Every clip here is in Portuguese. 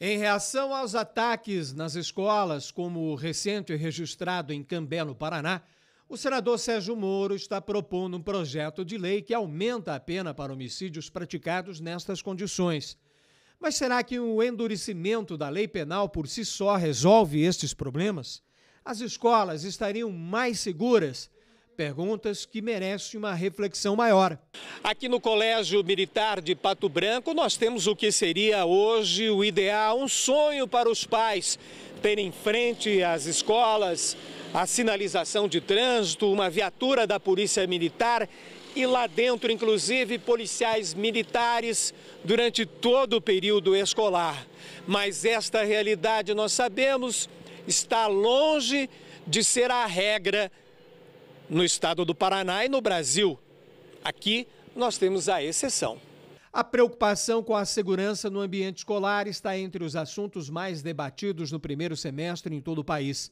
Em reação aos ataques nas escolas, como o recente registrado em Cambé, no Paraná, o senador Sérgio Moro está propondo um projeto de lei que aumenta a pena para homicídios praticados nestas condições. Mas será que o endurecimento da lei penal por si só resolve estes problemas? As escolas estariam mais seguras? Perguntas que merecem uma reflexão maior. Aqui no Colégio Militar de Pato Branco, nós temos o que seria hoje o ideal, um sonho para os pais terem em frente às escolas a sinalização de trânsito, uma viatura da Polícia Militar e lá dentro, inclusive, policiais militares durante todo o período escolar. Mas esta realidade, nós sabemos, está longe de ser a regra no estado do Paraná e no Brasil. Aqui nós temos a exceção. A preocupação com a segurança no ambiente escolar está entre os assuntos mais debatidos no primeiro semestre em todo o país.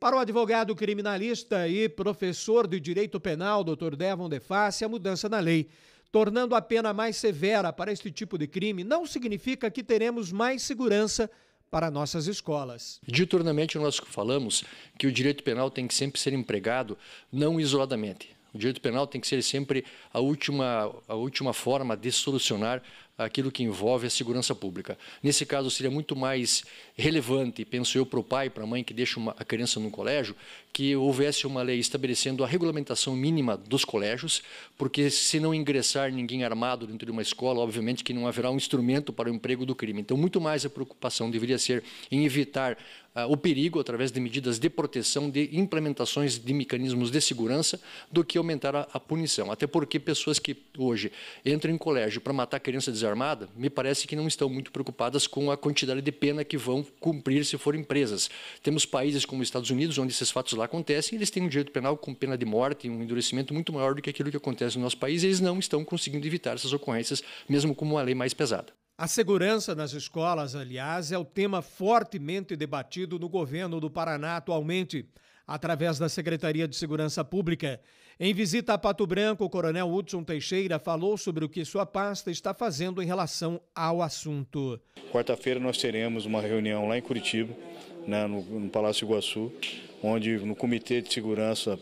Para o advogado criminalista e professor de direito penal, Dr. Devon Deface, a mudança na lei, tornando a pena mais severa para este tipo de crime, não significa que teremos mais segurança para nossas escolas. Diuturnamente nós falamos que o direito penal tem que sempre ser empregado não isoladamente. O direito penal tem que ser sempre a última, a última forma de solucionar aquilo que envolve a segurança pública. Nesse caso, seria muito mais relevante, penso eu, para o pai para a mãe que deixa uma, a criança no colégio, que houvesse uma lei estabelecendo a regulamentação mínima dos colégios, porque se não ingressar ninguém armado dentro de uma escola, obviamente que não haverá um instrumento para o emprego do crime. Então, muito mais a preocupação deveria ser em evitar uh, o perigo através de medidas de proteção, de implementações de mecanismos de segurança, do que aumentar a, a punição. Até porque pessoas que hoje entram em colégio para matar criança desarmada, me parece que não estão muito preocupadas com a quantidade de pena que vão cumprir se forem presas. Temos países como os Estados Unidos, onde esses fatos lá acontecem, eles têm um direito penal com pena de morte, um endurecimento muito maior do que aquilo que acontece no nosso país, e eles não estão conseguindo evitar essas ocorrências, mesmo com uma lei mais pesada. A segurança nas escolas, aliás, é o tema fortemente debatido no governo do Paraná atualmente, através da Secretaria de Segurança Pública. Em visita a Pato Branco, o coronel Hudson Teixeira falou sobre o que sua pasta está fazendo em relação ao assunto. Quarta-feira nós teremos uma reunião lá em Curitiba, né, no, no Palácio Iguaçu, onde no Comitê de Segurança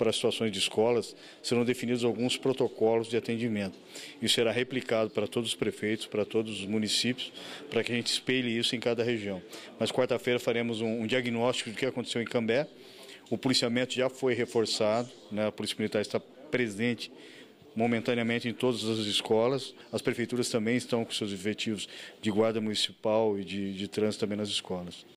para situações de escolas, serão definidos alguns protocolos de atendimento. Isso será replicado para todos os prefeitos, para todos os municípios, para que a gente espelhe isso em cada região. Mas quarta-feira faremos um, um diagnóstico do que aconteceu em Cambé. O policiamento já foi reforçado, né? a Polícia Militar está presente momentaneamente em todas as escolas. As prefeituras também estão com seus efetivos de guarda municipal e de, de trânsito também nas escolas.